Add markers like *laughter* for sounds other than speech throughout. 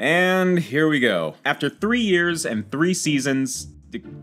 And here we go. After three years and three seasons,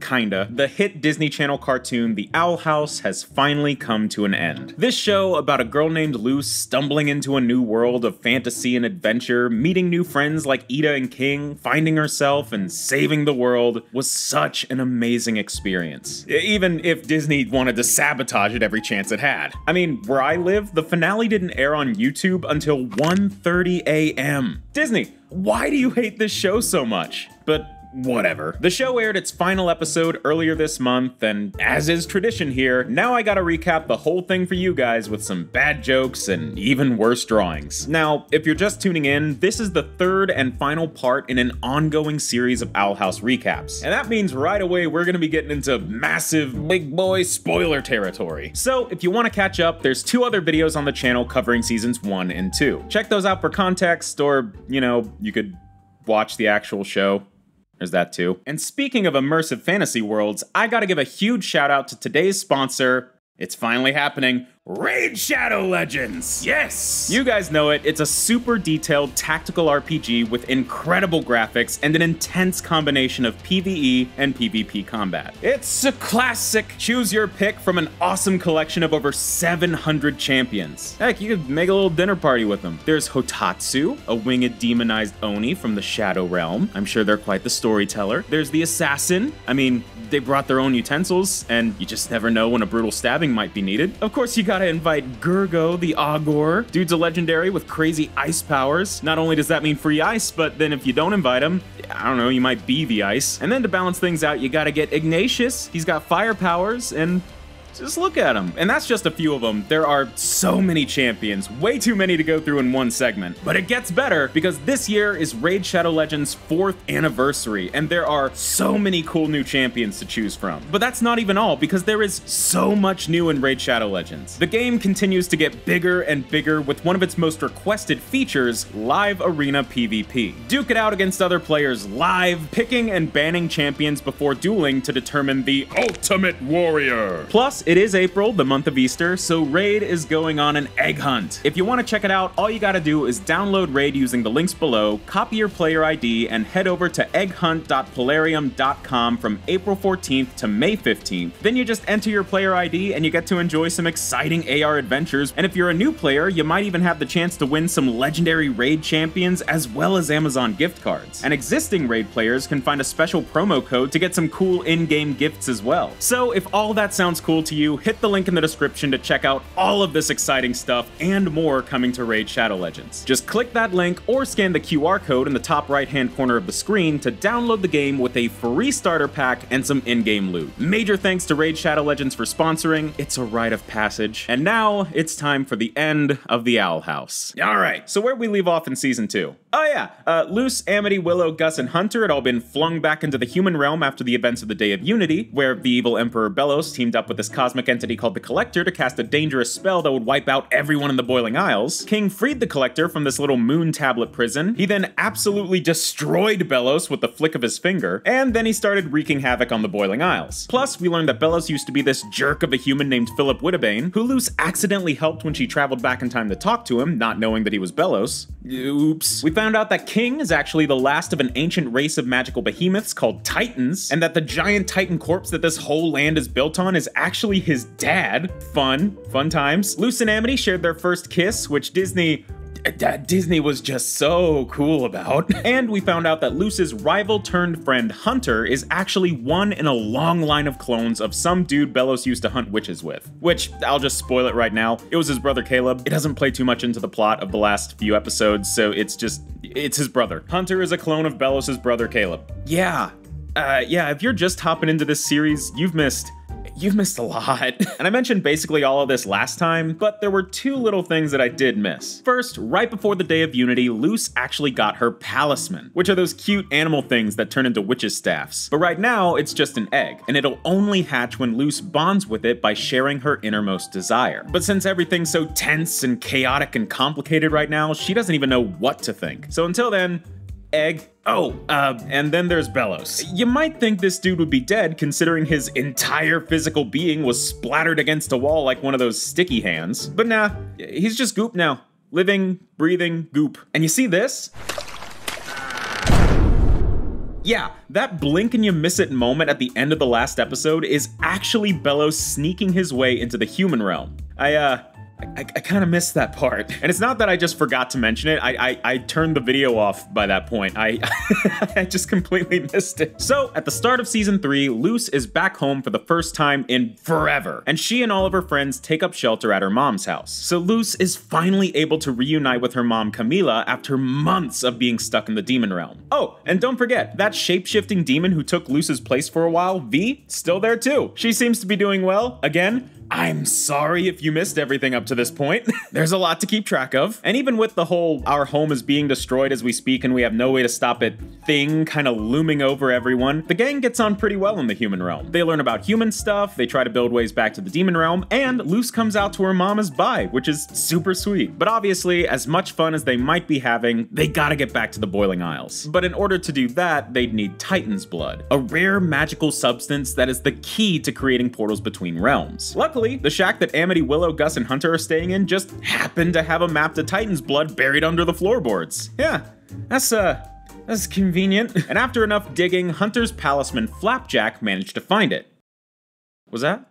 kinda, the hit Disney Channel cartoon The Owl House has finally come to an end. This show about a girl named Luz stumbling into a new world of fantasy and adventure, meeting new friends like Eda and King, finding herself, and saving the world was such an amazing experience. Even if Disney wanted to sabotage it every chance it had. I mean, where I live, the finale didn't air on YouTube until 1.30 a.m. Disney, why do you hate this show so much? But whatever. The show aired its final episode earlier this month, and as is tradition here, now I gotta recap the whole thing for you guys with some bad jokes and even worse drawings. Now, if you're just tuning in, this is the third and final part in an ongoing series of Owl House recaps. And that means right away we're gonna be getting into massive big boy spoiler territory. So if you wanna catch up, there's two other videos on the channel covering seasons one and two. Check those out for context, or, you know, you could watch the actual show. There's that too. And speaking of immersive fantasy worlds, I gotta give a huge shout out to today's sponsor. It's finally happening. Raid Shadow Legends! Yes! You guys know it, it's a super detailed tactical RPG with incredible graphics and an intense combination of PvE and PvP combat. It's a classic choose your pick from an awesome collection of over 700 champions. Heck, you could make a little dinner party with them. There's Hotatsu, a winged demonized Oni from the Shadow Realm. I'm sure they're quite the storyteller. There's the Assassin. I mean, they brought their own utensils, and you just never know when a brutal stabbing might be needed. Of course, you got gotta invite Gurgo the Augur. Dude's a legendary with crazy ice powers. Not only does that mean free ice, but then if you don't invite him, I don't know, you might be the ice. And then to balance things out, you gotta get Ignatius. He's got fire powers, and just look at them. And that's just a few of them. There are so many champions, way too many to go through in one segment. But it gets better because this year is Raid Shadow Legends' fourth anniversary, and there are so many cool new champions to choose from. But that's not even all, because there is so much new in Raid Shadow Legends. The game continues to get bigger and bigger with one of its most requested features, Live Arena PvP. Duke it out against other players live, picking and banning champions before dueling to determine the Ultimate Warrior. Plus, it is April, the month of Easter, so Raid is going on an egg hunt. If you want to check it out, all you gotta do is download Raid using the links below, copy your player ID, and head over to egghunt.plarium.com from April 14th to May 15th. Then you just enter your player ID and you get to enjoy some exciting AR adventures. And if you're a new player, you might even have the chance to win some legendary Raid champions as well as Amazon gift cards. And existing Raid players can find a special promo code to get some cool in-game gifts as well. So if all that sounds cool to you, hit the link in the description to check out all of this exciting stuff and more coming to Raid Shadow Legends. Just click that link or scan the QR code in the top right hand corner of the screen to download the game with a free starter pack and some in-game loot. Major thanks to Raid Shadow Legends for sponsoring, it's a rite of passage. And now it's time for the end of the Owl House. Alright, so where we leave off in Season 2? Oh yeah, uh, Luz, Amity, Willow, Gus, and Hunter had all been flung back into the human realm after the events of the Day of Unity, where the evil Emperor Belos teamed up with this cosmic entity called the Collector to cast a dangerous spell that would wipe out everyone in the Boiling Isles. King freed the Collector from this little moon tablet prison. He then absolutely destroyed Belos with the flick of his finger, and then he started wreaking havoc on the Boiling Isles. Plus, we learned that Belos used to be this jerk of a human named Philip Wittebane, who Luz accidentally helped when she traveled back in time to talk to him, not knowing that he was Belos. Oops. We found out that King is actually the last of an ancient race of magical behemoths called Titans, and that the giant Titan corpse that this whole land is built on is actually his dad. Fun, fun times. Luz and Amity shared their first kiss, which Disney that Disney was just so cool about. And we found out that Luz's rival turned friend Hunter is actually one in a long line of clones of some dude Belos used to hunt witches with. Which, I'll just spoil it right now, it was his brother Caleb. It doesn't play too much into the plot of the last few episodes, so it's just, it's his brother. Hunter is a clone of Belos's brother Caleb. Yeah, uh, yeah, if you're just hopping into this series, you've missed you've missed a lot. *laughs* and I mentioned basically all of this last time, but there were two little things that I did miss. First, right before the Day of Unity, Luz actually got her palisman, which are those cute animal things that turn into witches' staffs. But right now, it's just an egg, and it'll only hatch when Luz bonds with it by sharing her innermost desire. But since everything's so tense and chaotic and complicated right now, she doesn't even know what to think. So until then, egg. Oh, uh, and then there's Belos. You might think this dude would be dead considering his entire physical being was splattered against a wall like one of those sticky hands. But nah, he's just goop now. Living, breathing goop. And you see this? Yeah, that blink and you miss it moment at the end of the last episode is actually Belos sneaking his way into the human realm. I, uh, I, I kind of missed that part. And it's not that I just forgot to mention it. I, I, I turned the video off by that point. I, *laughs* I just completely missed it. So, at the start of season 3, Luz is back home for the first time in forever. And she and all of her friends take up shelter at her mom's house. So, Luz is finally able to reunite with her mom, Camila, after months of being stuck in the demon realm. Oh, and don't forget, that shape-shifting demon who took Luz's place for a while, V, still there too. She seems to be doing well. Again, I'm sorry if you missed everything up to this point. *laughs* There's a lot to keep track of. And even with the whole our home is being destroyed as we speak and we have no way to stop it thing kind of looming over everyone, the gang gets on pretty well in the human realm. They learn about human stuff, they try to build ways back to the demon realm, and Luz comes out to her mama's bye, which is super sweet. But obviously, as much fun as they might be having, they gotta get back to the Boiling Isles. But in order to do that, they'd need Titan's blood, a rare magical substance that is the key to creating portals between realms. Luckily, Luckily, the shack that Amity, Willow, Gus, and Hunter are staying in just happened to have a map to Titan's blood buried under the floorboards. Yeah, that's, uh, that's convenient. and after enough digging, Hunter's palisman Flapjack managed to find it. Was that?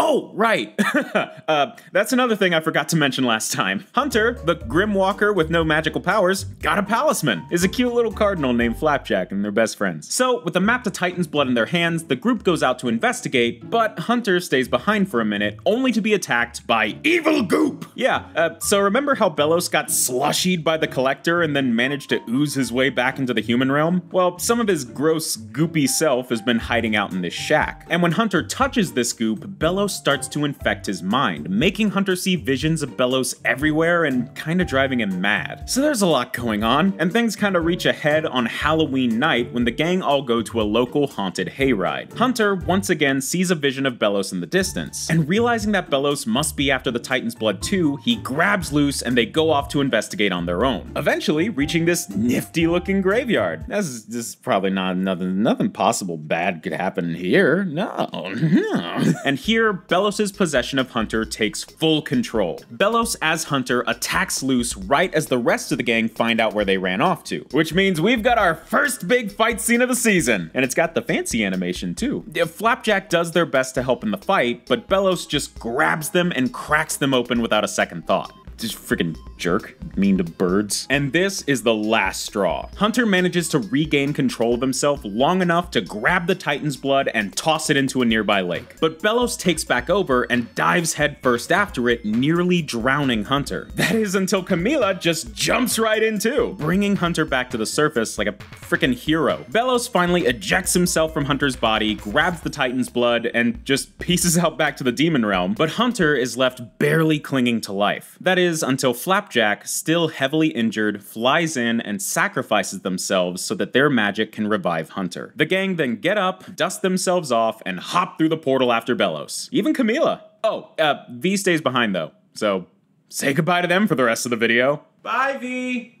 Oh, right. *laughs* uh, that's another thing I forgot to mention last time. Hunter, the Grim Walker with no magical powers, got a palisman. Is a cute little cardinal named Flapjack, and they're best friends. So, with the map to Titan's blood in their hands, the group goes out to investigate, but Hunter stays behind for a minute, only to be attacked by Evil Goop. Yeah, uh, so remember how Belos got slushied by the Collector and then managed to ooze his way back into the human realm? Well, some of his gross, goopy self has been hiding out in this shack. And when Hunter touches this goop, Belos starts to infect his mind, making Hunter see visions of Belos everywhere and kinda driving him mad. So there's a lot going on, and things kinda reach a head on Halloween night when the gang all go to a local haunted hayride. Hunter once again sees a vision of Belos in the distance, and realizing that Belos must be after the Titan's blood too, he grabs Luz and they go off to investigate on their own, eventually reaching this nifty looking graveyard. This is, this is probably not nothing, nothing possible bad could happen here. No, *laughs* no. and here, Belos's possession of Hunter takes full control. Belos as Hunter attacks Luz right as the rest of the gang find out where they ran off to, which means we've got our first big fight scene of the season. And it's got the fancy animation too. Flapjack does their best to help in the fight, but Belos just grabs them and cracks them open without a second thought. Just freaking jerk, mean to birds. And this is the last straw. Hunter manages to regain control of himself long enough to grab the Titan's blood and toss it into a nearby lake. But Belos takes back over and dives headfirst after it, nearly drowning Hunter. *laughs* That is until Camila just jumps right in too, bringing Hunter back to the surface like a freaking hero. Belos finally ejects himself from Hunter's body, grabs the Titan's blood, and just *laughs* pieces out back to the demon realm, but Hunter is left barely clinging to life. That is until Flapjack, still heavily injured, flies in and sacrifices themselves so that their magic can revive Hunter. The gang then get up, dust themselves off, and hop through the portal after Belos. Even Camila. Oh, uh, V stays behind though, so say goodbye to them for the rest of the video. Bye, V!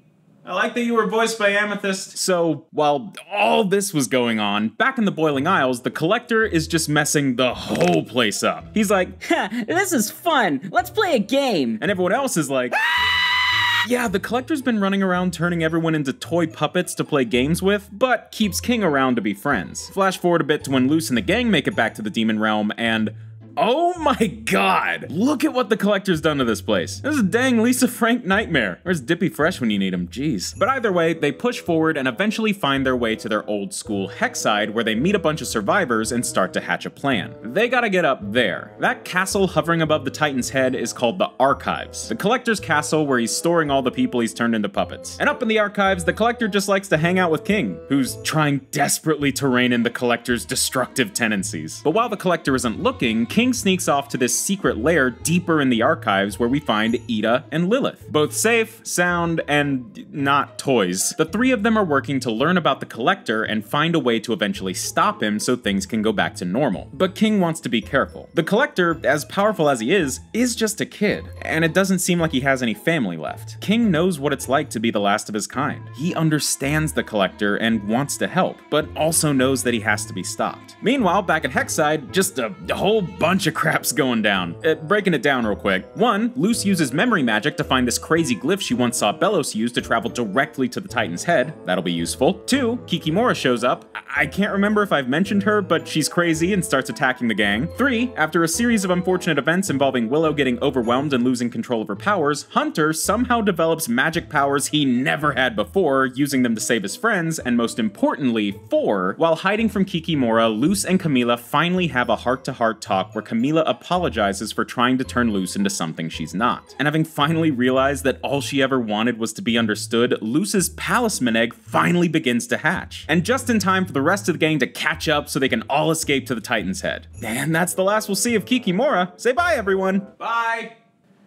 I like that you were voiced by Amethyst. So, while all this was going on, back in the Boiling Isles, the Collector is just messing the whole place up. He's like, *laughs* this is fun. Let's play a game. And everyone else is like, ah! yeah, the Collector's been running around turning everyone into toy puppets to play games with, but keeps King around to be friends. Flash forward a bit to when Luz and the gang make it back to the Demon Realm, and Oh my god! Look at what the collector's done to this place. This is a dang Lisa Frank nightmare. Where's Dippy Fresh when you need him? Jeez. But either way, they push forward and eventually find their way to their old school Hexside where they meet a bunch of survivors and start to hatch a plan. They gotta get up there. That castle hovering above the Titan's head is called the Archives. The collector's castle where he's storing all the people he's turned into puppets. And up in the Archives, the collector just likes to hang out with King, who's trying desperately to rein in the collector's destructive tendencies. But while the collector isn't looking, King sneaks off to this secret lair deeper in the archives where we find Eda and Lilith. Both safe, sound, and not toys. The three of them are working to learn about the Collector and find a way to eventually stop him so things can go back to normal. But King wants to be careful. The Collector, as powerful as he is, is just a kid, and it doesn't seem like he has any family left. King knows what it's like to be the last of his kind. He understands the Collector and wants to help, but also knows that he has to be stopped. Meanwhile, back at Hexside, just a whole bunch bunch of crap's going down. Uh, breaking it down real quick. One, Luz uses memory magic to find this crazy glyph she once saw Belos use to travel directly to the Titan's head. That'll be useful. Two, Kikimora shows up. I, I can't remember if I've mentioned her, but she's crazy and starts attacking the gang. Three, after a series of unfortunate events involving Willow getting overwhelmed and losing control of her powers, Hunter somehow develops magic powers he never had before, using them to save his friends, and most importantly, four, while hiding from Kikimora, Luz and Camila finally have a heart-to-heart talk where Camila apologizes for trying to turn Luz into something she's not. And having finally realized that all she ever wanted was to be understood, Luz's Palisman egg finally begins to hatch. And just in time for the rest of the gang to catch up so they can all escape to the Titan's head. And that's the last we'll see of Kikimora. Say bye, everyone. Bye.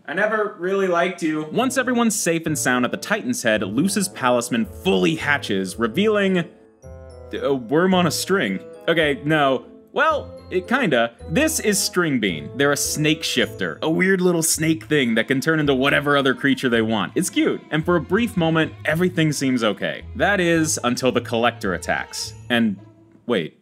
I never really liked you. Once everyone's safe and sound at the Titan's head, Luz's Palisman fully hatches, revealing a worm on a string. Okay, no. Well, it kinda. This is Stringbean. They're a snake shifter, a weird little snake thing that can turn into whatever other creature they want. It's cute, and for a brief moment, everything seems okay. That is, until the Collector attacks. And wait,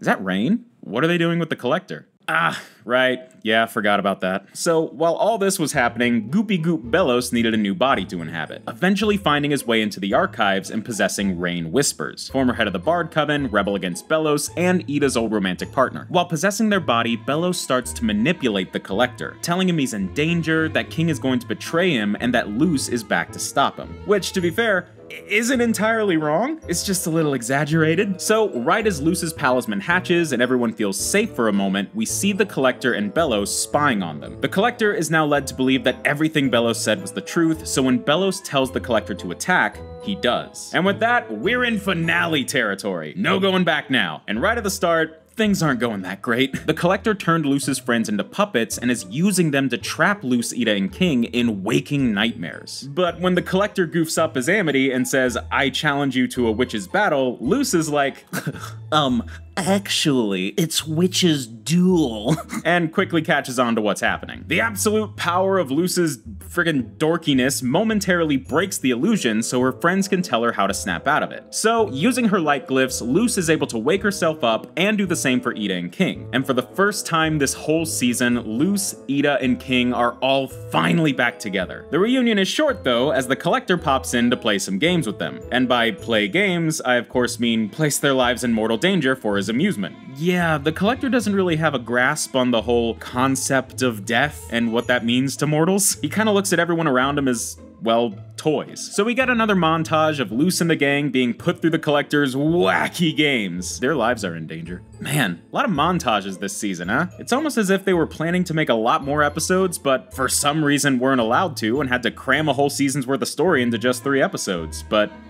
is that Rain? What are they doing with the Collector? Ah, right. Yeah, forgot about that. So, while all this was happening, Goopy Goop Belos needed a new body to inhabit, eventually finding his way into the archives and possessing Rain Whispers, former head of the Bard Coven, rebel against Belos, and Eda's old romantic partner. While possessing their body, Belos starts to manipulate the Collector, telling him he's in danger, that King is going to betray him, and that Luz is back to stop him. Which, to be fair, isn't entirely wrong, it's just a little exaggerated. So, right as Luz's Palisman hatches and everyone feels safe for a moment, we see the Collector and Belos spying on them. The Collector is now led to believe that everything Belos said was the truth, so when Belos tells the Collector to attack, he does. And with that, we're in finale territory. No going back now. And right at the start, things aren't going that great. The Collector turned Luz's friends into puppets and is using them to trap Luz, Eda, and King in waking nightmares. But when the Collector goofs up as Amity and says, I challenge you to a witch's battle, Luce is like, *laughs* um, actually, it's witch's duel. *laughs* and quickly catches on to what's happening. The absolute power of Luz's friggin' dorkiness momentarily breaks the illusion so her friends can tell her how to snap out of it. So, using her light glyphs, Luz is able to wake herself up and do the same for Eda and King. And for the first time this whole season, Luz, Eda, and King are all finally back together. The reunion is short though, as the Collector pops in to play some games with them. And by play games, I of course mean place their lives in mortal danger for his amusement. Yeah, the Collector doesn't really have a grasp on the whole concept of death and what that means to mortals. He kind of looks at everyone around him as well, toys. So we get another montage of Luz and the gang being put through the Collector's wacky games. Their lives are in danger. Man, a lot of montages this season, huh? It's almost as if they were planning to make a lot more episodes, but for some reason weren't allowed to and had to cram a whole season's worth of story into just three episodes. But *laughs*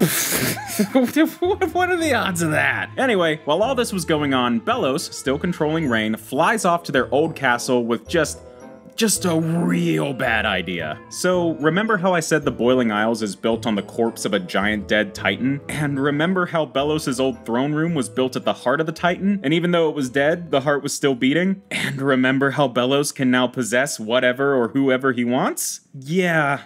what are the odds of that? Anyway, while all this was going on, Belos, still controlling Rain, flies off to their old castle with just just a real bad idea. So, remember how I said the Boiling Isles is built on the corpse of a giant dead titan? And remember how Belos' old throne room was built at the heart of the titan? And even though it was dead, the heart was still beating? And remember how Belos can now possess whatever or whoever he wants? Yeah,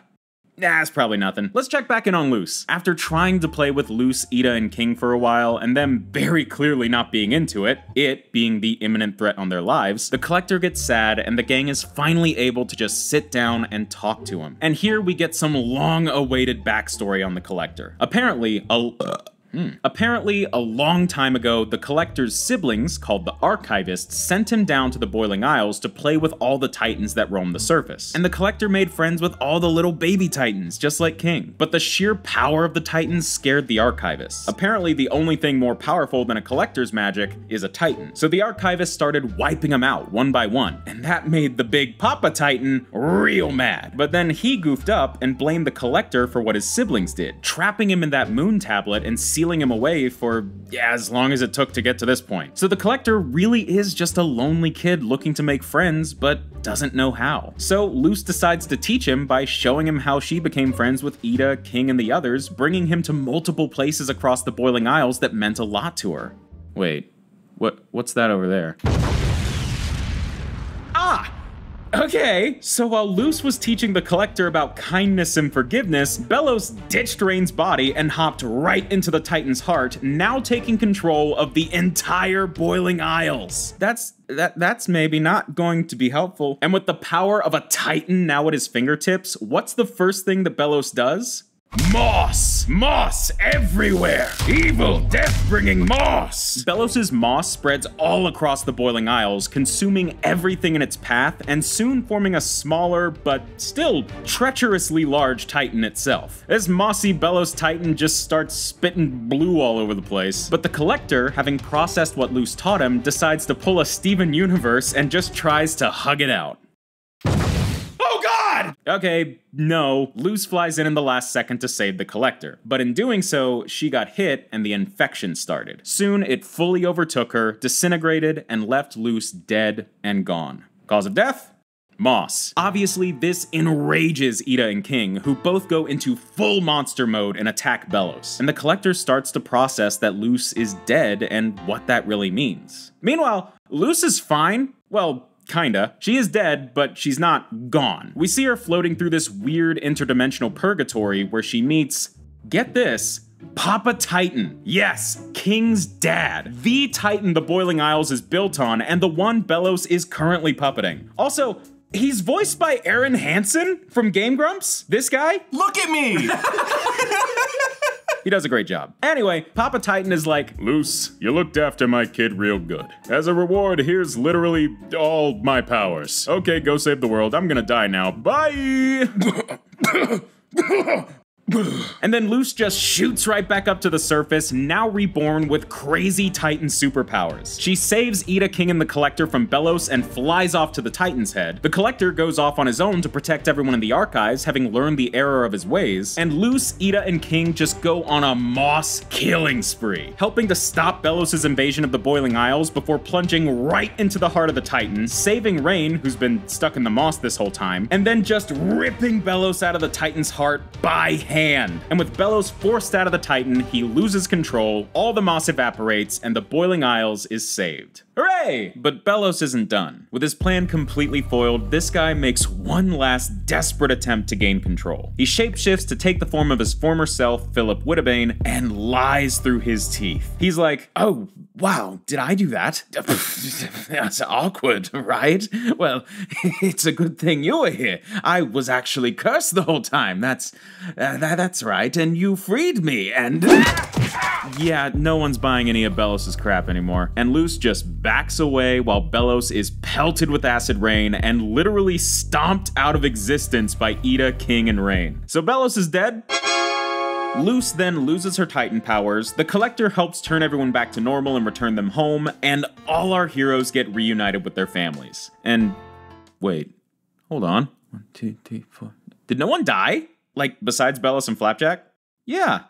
Nah, it's probably nothing. Let's check back in on Luz. After trying to play with Luz, Eda, and King for a while, and them very clearly not being into it, it being the imminent threat on their lives, the Collector gets sad and the gang is finally able to just sit down and talk to him. And here we get some long-awaited backstory on the Collector. Apparently, a... Hmm. Apparently, a long time ago, the Collector's siblings, called the Archivists, sent him down to the Boiling Isles to play with all the Titans that roam the surface. And the Collector made friends with all the little baby Titans, just like King. But the sheer power of the Titans scared the Archivists. Apparently, the only thing more powerful than a Collector's magic is a Titan. So the Archivists started wiping them out one by one, and that made the big Papa Titan real mad. But then he goofed up and blamed the Collector for what his siblings did, trapping him in that moon tablet and sealing him away for, yeah, as long as it took to get to this point. So the Collector really is just a lonely kid looking to make friends, but doesn't know how. So Luz decides to teach him by showing him how she became friends with Eda, King, and the others, bringing him to multiple places across the Boiling Isles that meant a lot to her. Wait, what? what's that over there? Okay, so while Luz was teaching the Collector about kindness and forgiveness, Belos ditched Rain's body and hopped right into the Titan's heart, now taking control of the entire Boiling Isles. That's that that's maybe not going to be helpful. And with the power of a Titan now at his fingertips, what's the first thing that Belos does? Moss! Moss everywhere! Evil, death-bringing moss! Belos's moss spreads all across the Boiling Isles, consuming everything in its path, and soon forming a smaller, but still treacherously large Titan itself. This mossy Belos Titan just starts spitting blue all over the place, but the Collector, having processed what Luz taught him, decides to pull a Steven Universe and just tries to hug it out. Okay, no. Luz flies in in the last second to save the Collector. But in doing so, she got hit and the infection started. Soon, it fully overtook her, disintegrated, and left Luz dead and gone. Cause of death? Moss. Obviously, this enrages Eda and King, who both go into full monster mode and attack Belos. And the Collector starts to process that Luz is dead and what that really means. Meanwhile, Luz is fine. Well, Kinda. She is dead, but she's not gone. We see her floating through this weird interdimensional purgatory where she meets, get this, Papa Titan. Yes, King's dad. The Titan the Boiling Isles is built on, and the one Belos is currently puppeting. Also, he's voiced by Arin Hanson from Game Grumps. This guy? Look at me! *laughs* He does a great job. Anyway, Papa Titan is like, Luz, you looked after my kid real good. As a reward, here's literally all my powers. Okay, go save the world. I'm gonna die now. Bye! *sighs* and then Luz just shoots right back up to the surface, now reborn with crazy Titan superpowers. She saves Eda King and the Collector from Belos and flies off to the Titan's head. The Collector goes off on his own to protect everyone in the archives, having learned the error of his ways, and Luz, Eda, and King just go on a moss killing spree, helping to stop Belos' invasion of the Boiling Isles before plunging right into the heart of the Titan, saving Rain, who's been stuck in the moss this whole time, and then just ripping Belos out of the Titan's heart by hand hand. And with Belos forced out of the Titan, he loses control, all the moss evaporates, and the Boiling Isles is saved. Hooray! But Belos isn't done. With his plan completely foiled, this guy makes one last desperate attempt to gain control. He shapeshifts to take the form of his former self, Philip Wittebane, and lies through his teeth. He's like, oh, wow, did I do that? *laughs* That's awkward, *laughs* right? Well, *laughs* it's a good thing you were here. I was actually cursed the whole time. That's, uh, that, that's right, and you freed me, and... *laughs* yeah, no one's buying any of Belos's crap anymore, and Luz just backs away while Belos is pelted with acid rain and literally stomped out of existence by Eda, King, and Rain. So Belos is dead? Luz then loses her Titan powers, the Collector helps turn everyone back to normal and return them home, and all our heroes get reunited with their families. And wait, hold on. One, two, three, four. Did no one die? Like, besides Belos and Flapjack? Yeah,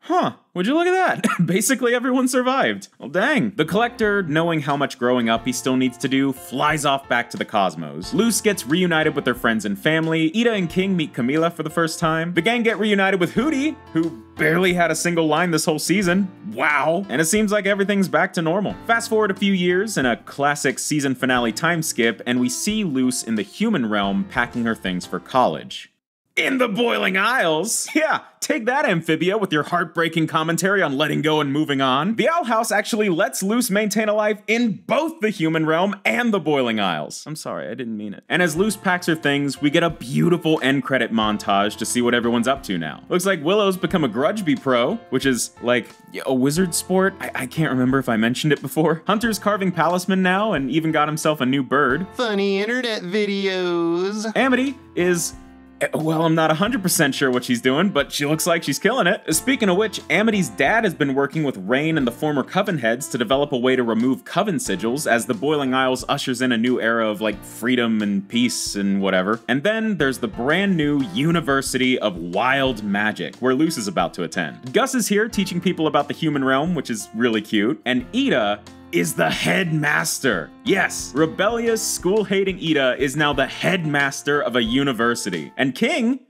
Huh, would you look at that? *laughs* Basically everyone survived. Well dang. The Collector, knowing how much growing up he still needs to do, flies off back to the cosmos. Luz gets reunited with their friends and family, Eda and King meet Camila for the first time, the gang get reunited with Hooty, who barely had a single line this whole season. Wow. And it seems like everything's back to normal. Fast forward a few years in a classic season finale time skip, and we see Luz in the human realm packing her things for college in the Boiling Isles. Yeah, take that, Amphibia, with your heartbreaking commentary on letting go and moving on. The Owl House actually lets Luz maintain a life in both the human realm and the Boiling Isles. I'm sorry, I didn't mean it. And as Luz packs her things, we get a beautiful end credit montage to see what everyone's up to now. Looks like Willow's become a Grudgby pro, which is like a wizard sport. I, I can't remember if I mentioned it before. *laughs* Hunter's carving palisman now and even got himself a new bird. Funny internet videos. Amity is Eh, well, I'm not 100% sure what she's doing, but she looks like she's killing it. Speaking of which, Amity's dad has been working with Rain and the former Coven heads to develop a way to remove Coven sigils as the Boiling Isles ushers in a new era of like freedom and peace and whatever. And then there's the brand new University of Wild Magic, where Luz is about to attend. Gus is here teaching people about the human realm, which is really cute, and Eda is the headmaster. Yes, rebellious, school hating Eda is now the headmaster of a university. And King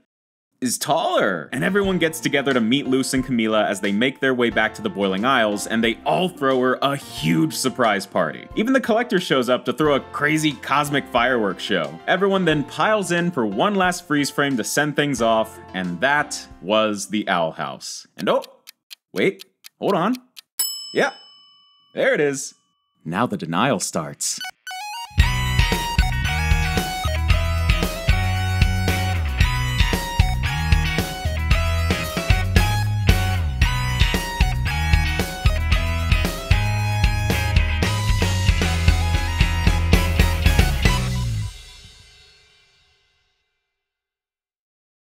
is taller. And everyone gets together to meet Luz and Camila as they make their way back to the Boiling Isles, and they all throw her a huge surprise party. Even the Collector shows up to throw a crazy cosmic fireworks show. Everyone then piles in for one last freeze frame to send things off, and that was the Owl House. And oh, wait, hold on. Yeah, there it is. Now the denial starts.